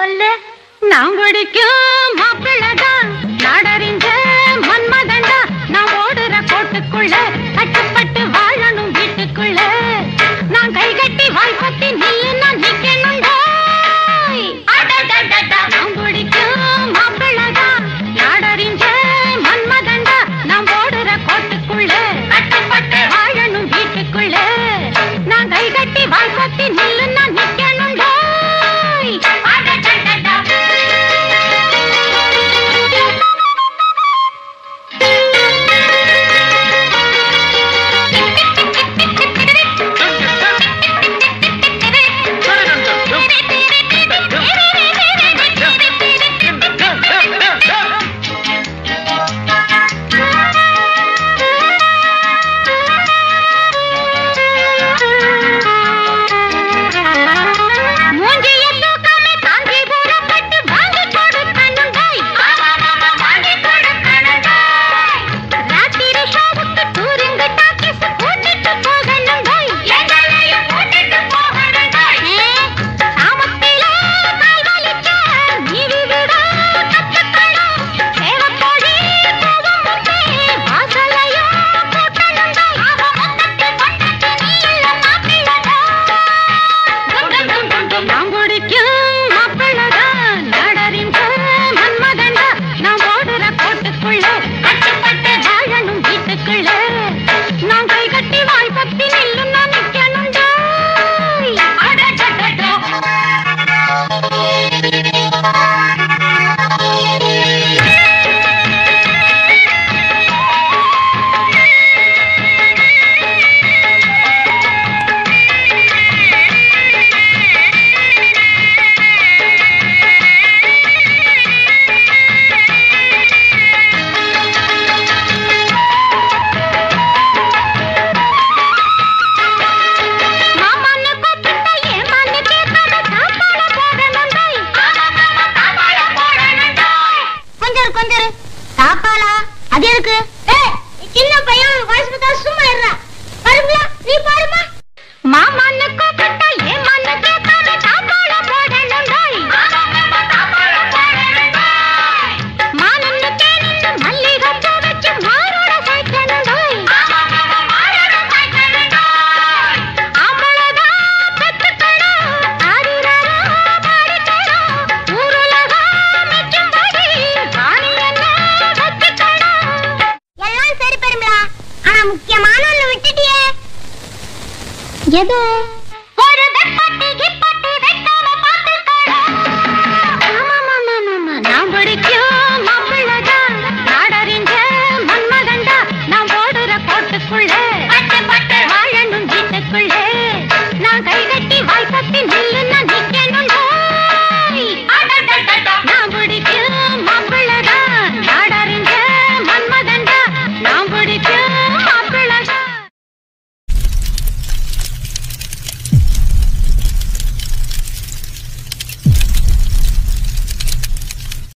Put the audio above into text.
சொல்ல நான் குடிக்கும் மாப்பிள்ளதான். சாப்பாடா அது எனக்கு சின்ன பையன் வயசுக்கு சும்மா இருறா பாருங்களா நீ பாருமா. மாமா ಎದೆ